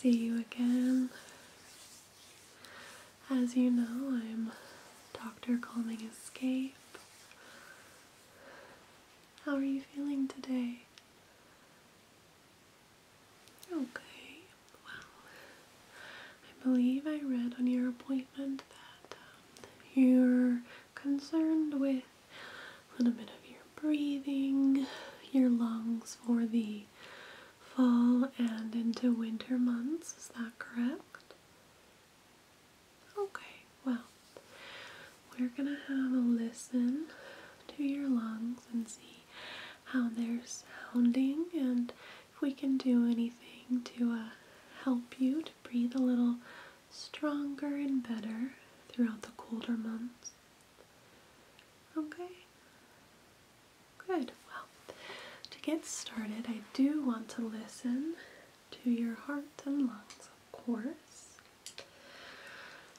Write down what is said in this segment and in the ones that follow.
See you again. As you know, I'm Dr. Calming Escape. How are you feeling today? Okay, well, I believe I read on your appointment that um, you're concerned with a little bit of your breathing, your lungs for the fall and into winter months. Is that correct? Okay, well, we're gonna have a listen to your lungs and see how they're sounding and if we can do anything to uh, help you to breathe a little stronger and better throughout the colder months. Okay? Good. Well, to get started, I do want to listen to your heart and lungs, of course.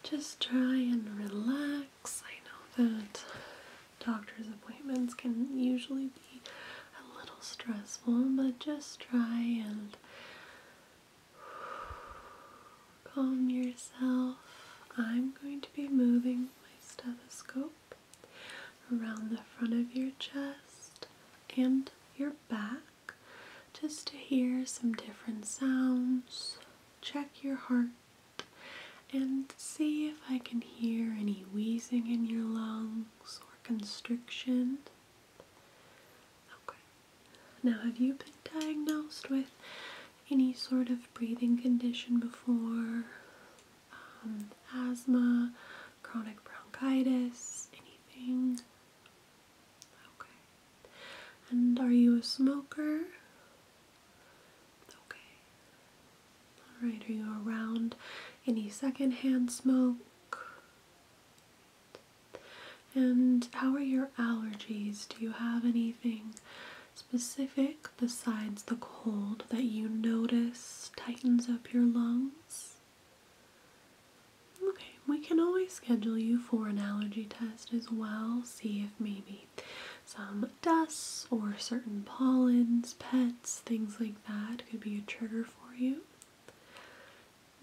Just try and relax. I know that doctor's appointments can usually be a little stressful, but just try and calm yourself. I'm going to be moving my stethoscope around the front of your chest and your back just to hear some different sounds, check your heart, and see if I can hear any wheezing in your lungs or constriction. Okay. Now, have you been diagnosed with any sort of breathing condition before? Um, asthma, chronic bronchitis, anything? And are you a smoker? Okay. Alright, are you around any secondhand smoke? And how are your allergies? Do you have anything specific besides the cold that you notice tightens up your lungs? Okay, we can always schedule you for an allergy test as well, see if maybe some dust or certain pollens, pets, things like that could be a trigger for you.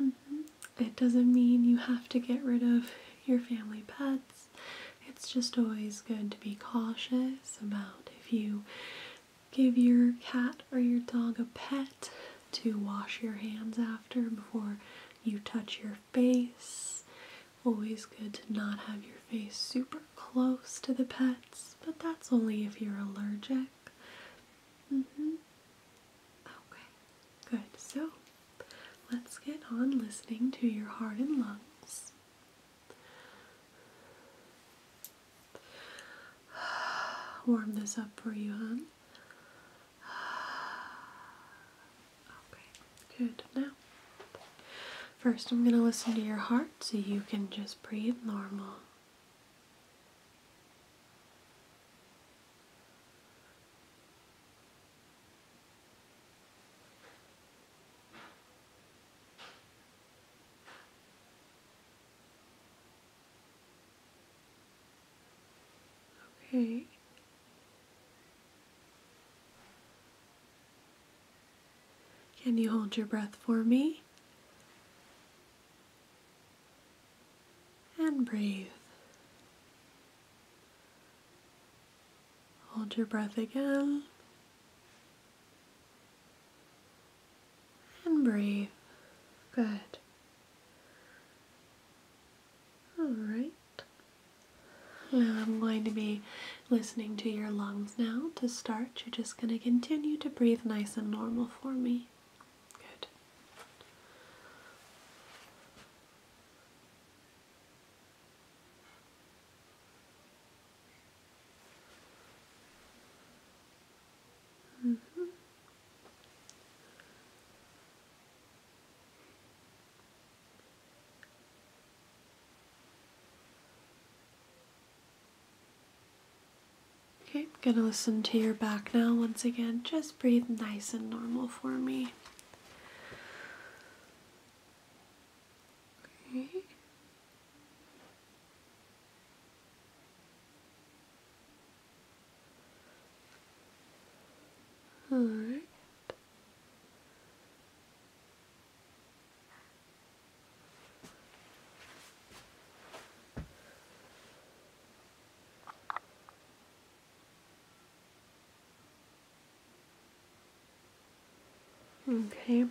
Mm-hmm. It doesn't mean you have to get rid of your family pets. It's just always good to be cautious about if you give your cat or your dog a pet to wash your hands after before you touch your face. Always good to not have your face super close to the pets, but that's only if you're allergic. Mm-hmm. Okay, good. So let's get on listening to your heart and lungs. Warm this up for you, hon. Okay, good. Now, first I'm going to listen to your heart so you can just breathe normal. Okay. Can you hold your breath for me? And breathe. Hold your breath again. And breathe. Good. Alright. Now I'm going to be listening to your lungs now. To start, you're just going to continue to breathe nice and normal for me. Okay, I'm gonna listen to your back now once again. Just breathe nice and normal for me. Okay. All right. Okay.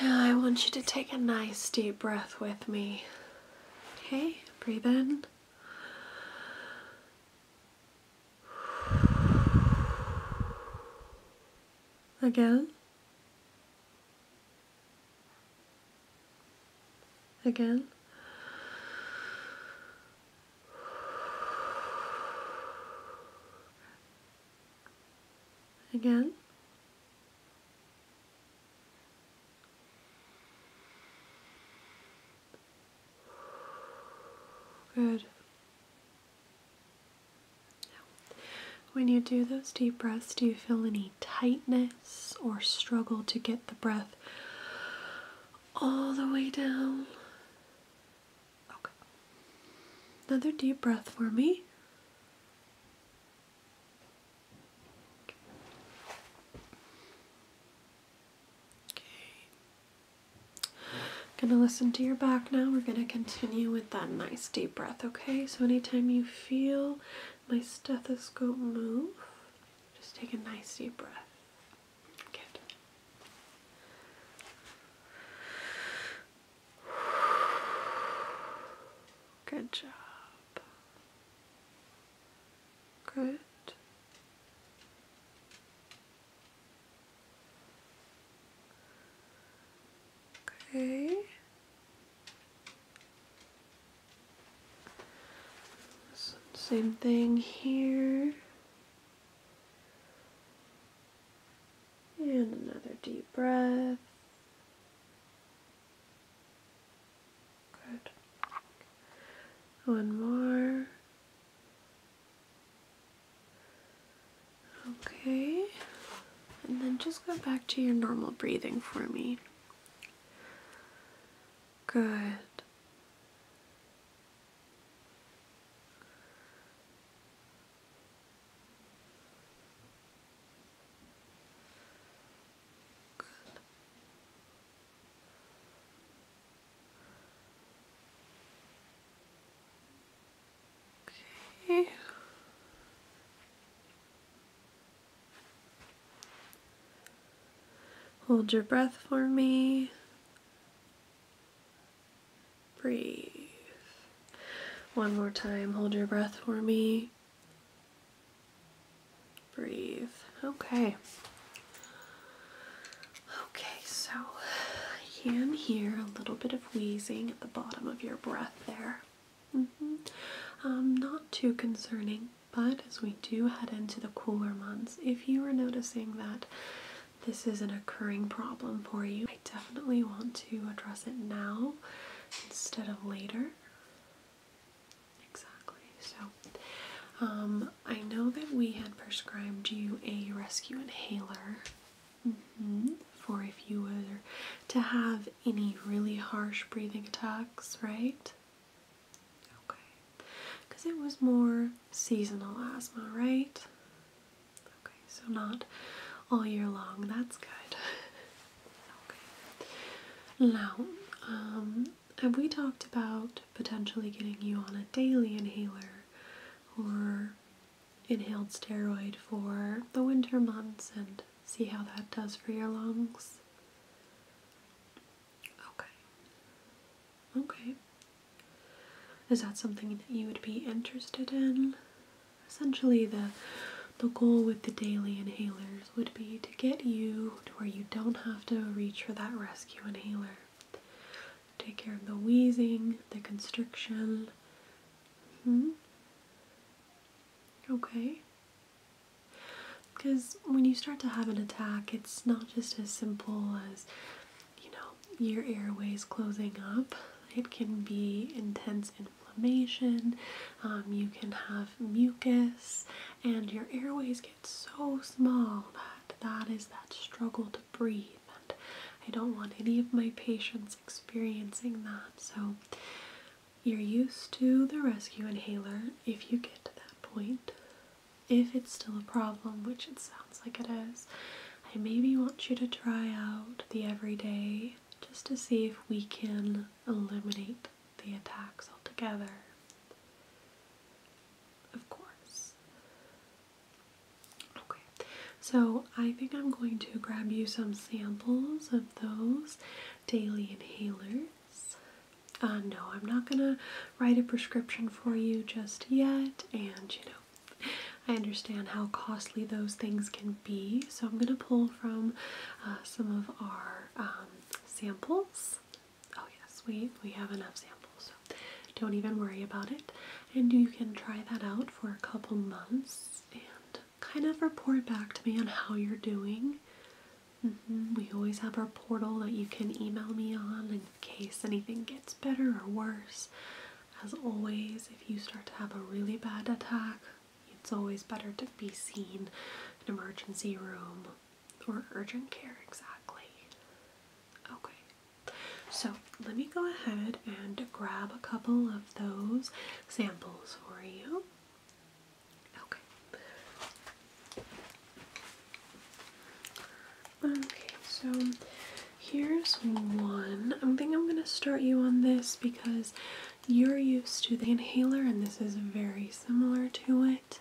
Now I want you to take a nice deep breath with me. Okay, breathe in. Again. Again. Again. Good. When you do those deep breaths, do you feel any tightness or struggle to get the breath all the way down? Okay. Another deep breath for me. Gonna listen to your back now. We're gonna continue with that nice deep breath, okay? So anytime you feel my stethoscope move, just take a nice deep breath. Good. Good job. Good. Okay. Same thing here. And another deep breath. Good. One more. Okay. And then just go back to your normal breathing for me. Good. Hold your breath for me. Breathe. One more time. Hold your breath for me. Breathe. Okay. Okay, so I can hear a little bit of wheezing at the bottom of your breath there. Mm -hmm. um, not too concerning, but as we do head into the cooler months, if you are noticing that this is an occurring problem for you, I definitely want to address it now instead of later. Exactly. So, um, I know that we had prescribed you a rescue inhaler mm -hmm, for if you were to have any really harsh breathing attacks, right? Okay. Because it was more seasonal asthma, right? Okay, so not all year long. That's good. okay. Now, um, have we talked about potentially getting you on a daily inhaler or inhaled steroid for the winter months and see how that does for your lungs? Okay. Okay. Is that something that you would be interested in? Essentially, the the goal with the daily inhalers would be to get you to where you don't have to reach for that rescue inhaler. Take care of the wheezing, the constriction. Hmm? Okay. Because when you start to have an attack, it's not just as simple as, you know, your airways closing up. It can be intense inflammation, um, you can have mucus, and your airways get so small that that is that struggle to breathe. And I don't want any of my patients experiencing that. So you're used to the rescue inhaler if you get to that point. If it's still a problem, which it sounds like it is, I maybe want you to try out the everyday just to see if we can eliminate the attacks altogether. Of course. Okay, So I think I'm going to grab you some samples of those daily inhalers. Uh, no, I'm not gonna write a prescription for you just yet, and you know, I understand how costly those things can be, so I'm gonna pull from uh, some of our um, samples. Oh yes, we we have enough samples, don't even worry about it. And you can try that out for a couple months and kind of report back to me on how you're doing. Mm-hmm. We always have our portal that you can email me on in case anything gets better or worse. As always, if you start to have a really bad attack, it's always better to be seen in emergency room or urgent care exactly. So let me go ahead and grab a couple of those samples for you. Okay. Okay, so here's one. I think I'm going to start you on this because you're used to the inhaler and this is very similar to it.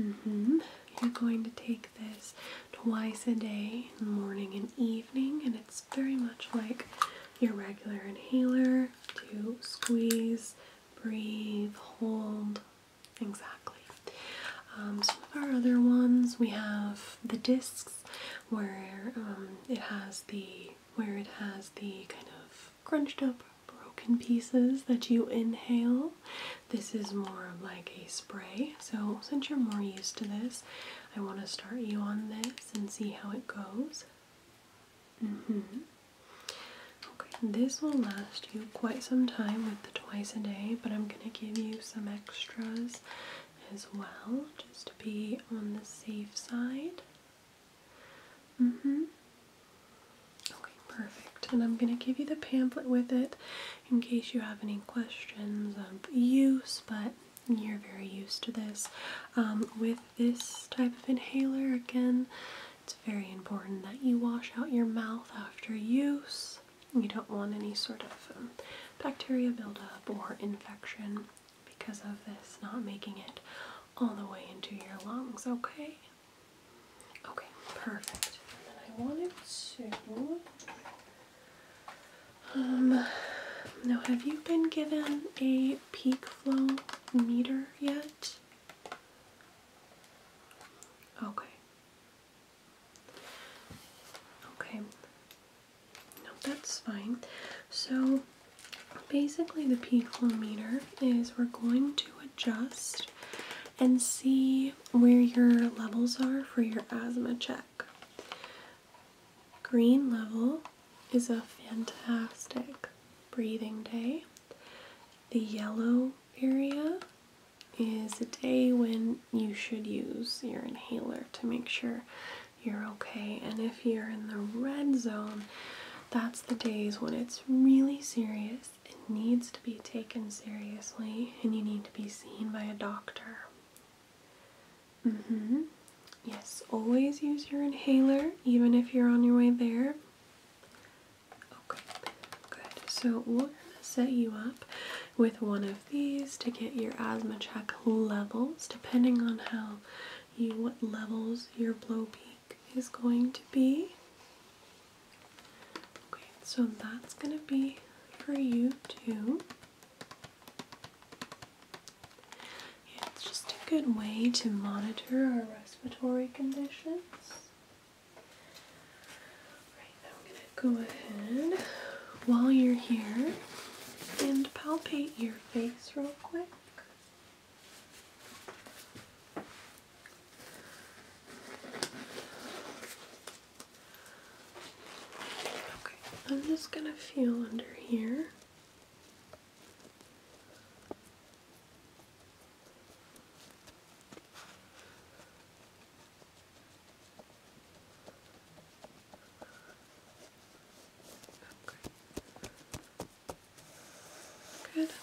Mm-hmm. You're going to take this twice a day, morning and evening, and it's very much like your regular inhaler to squeeze, breathe, hold. Exactly. Um, some of our other ones, we have the discs where um, it has the where it has the kind of crunched up broken pieces that you inhale. This is more of like a spray. So since you're more used to this, I want to start you on this and see how it goes. Mm-hmm. Okay, this will last you quite some time with the twice a day, but I'm going to give you some extras as well, just to be on the safe side. Mm-hmm. Okay, perfect. And I'm going to give you the pamphlet with it in case you have any questions of use, but you're very used to this. Um, with this type of inhaler, again, it's very important that you wash out your mouth after use. You don't want any sort of um, bacteria buildup or infection because of this not making it all the way into your lungs, okay? Okay, perfect. And then I wanted to um now have you been given a peak flow meter yet? Okay. Okay. No, that's fine. So basically the peak flow meter is we're going to adjust and see where your levels are for your asthma check. Green level is a fantastic breathing day. The yellow area is a day when you should use your inhaler to make sure you're okay. And if you're in the red zone, that's the days when it's really serious. It needs to be taken seriously and you need to be seen by a doctor. Mm-hmm. Yes, always use your inhaler even if you're on your way there. So we're to set you up with one of these to get your asthma check levels depending on how you what levels your blow peak is going to be. Okay, so that's going to be for you too. Yeah, it's just a good way to monitor our respiratory conditions. Right, I'm going to go ahead while you're here and palpate your face real quick. Okay, I'm just gonna feel under here.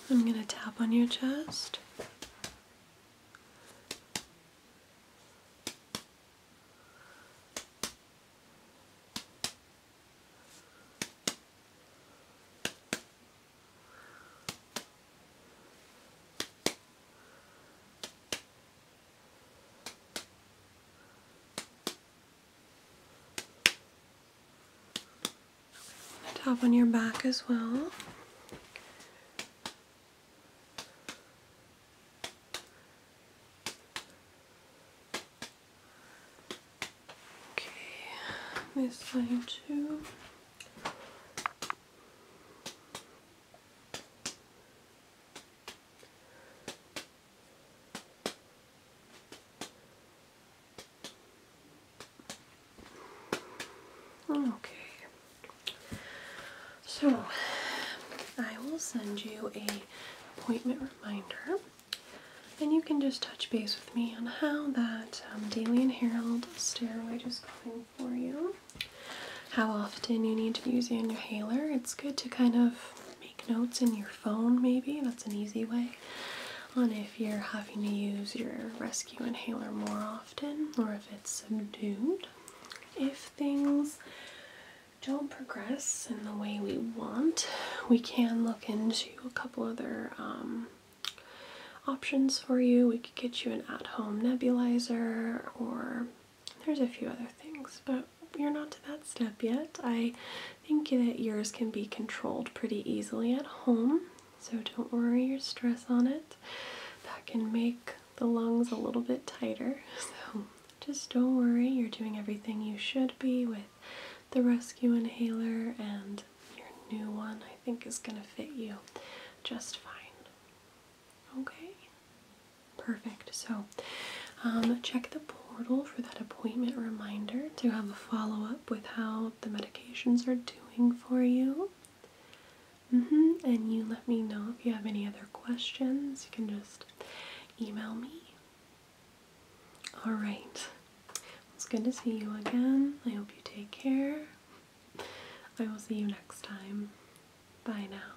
I'm going to tap on your chest. Tap on your back as well. This side too. Okay. So, I will send you a appointment reminder, and you can just touch base with me on how that um, Daily inhaled steroid is going for you. How often you need to use the inhaler. It's good to kind of make notes in your phone, maybe. That's an easy way on if you're having to use your rescue inhaler more often or if it's subdued. If things don't progress in the way we want, we can look into a couple other um, options for you. We could get you an at home nebulizer, or there's a few other things, but you're not to that step yet. I think that yours can be controlled pretty easily at home, so don't worry your stress on it. That can make the lungs a little bit tighter, so just don't worry. You're doing everything you should be with the rescue inhaler, and your new one I think is going to fit you just fine. Perfect. So, um, check the portal for that appointment reminder to have a follow up with how the medications are doing for you. Mm-hmm. And you let me know if you have any other questions. You can just email me. All right. It's good to see you again. I hope you take care. I will see you next time. Bye now.